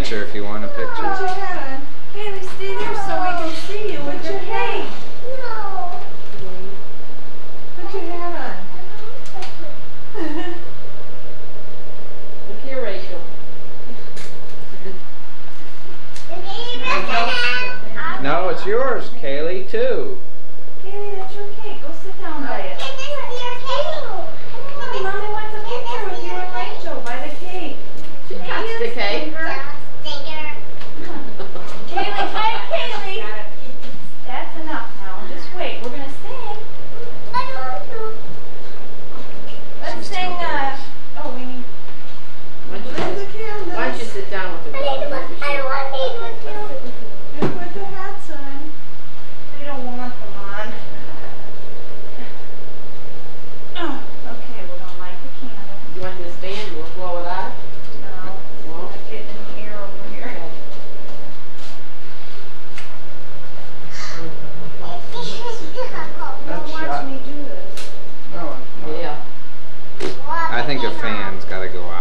picture if you want. Omega fans gotta go out.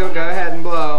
she'll go ahead and blow.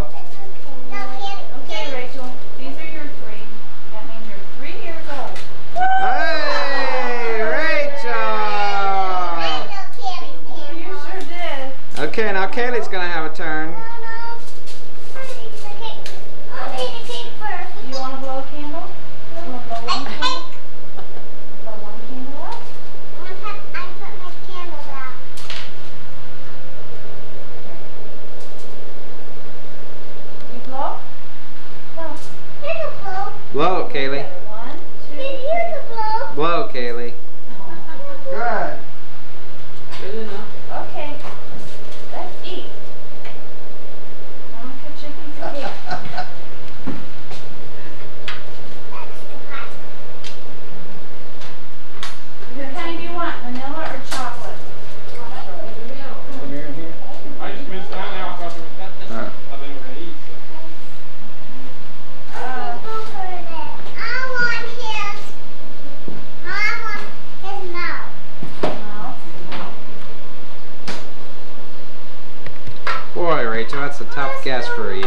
gas free.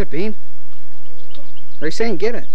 Get it, Bean. They're saying get it.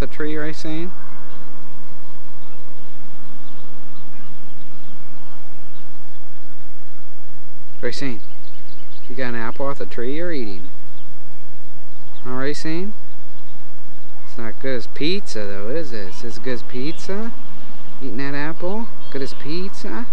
the Tree Racing. Racine, you got an apple off the tree you're eating? Huh, Racine? It's not good as pizza, though, is it? It's as good as pizza? Eating that apple? Good as pizza?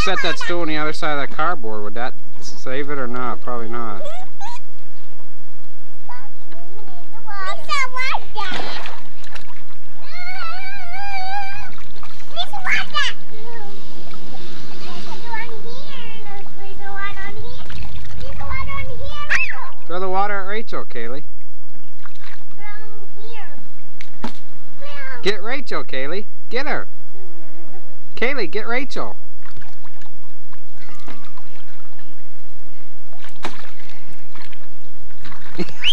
set that stool on the other side of that cardboard, would that save it or not? Probably not. Throw the water at Rachel, Kaylee. Get Rachel, Kaylee. Get her. Kaylee, get Rachel. Wadah.